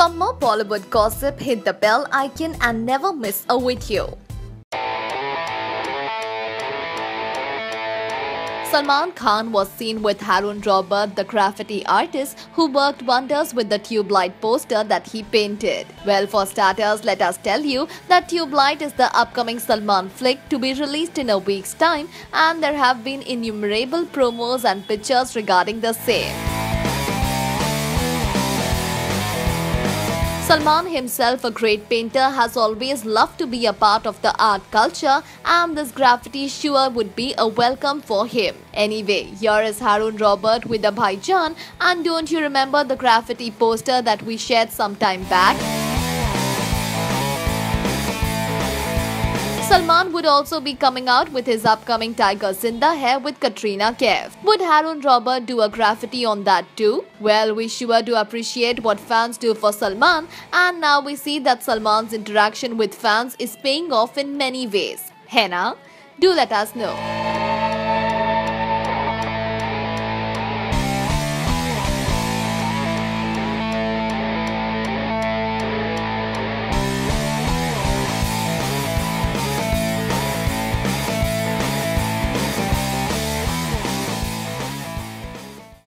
For more Bollywood gossip, hit the bell icon and never miss a video. Salman Khan was seen with Harun Robert, the graffiti artist who worked wonders with the Tubelight poster that he painted. Well, for starters, let us tell you that Tubelight is the upcoming Salman flick to be released in a week's time, and there have been innumerable promos and pictures regarding the same. Salman himself, a great painter, has always loved to be a part of the art culture and this graffiti sure would be a welcome for him. Anyway, here is Harun Robert with the Bhaijan and don't you remember the graffiti poster that we shared some time back? Salman would also be coming out with his upcoming Tiger Zinda Hai with Katrina Kaif. Would Harun Robert do a graffiti on that too? Well, we sure do appreciate what fans do for Salman and now we see that Salman's interaction with fans is paying off in many ways. Henna, do let us know.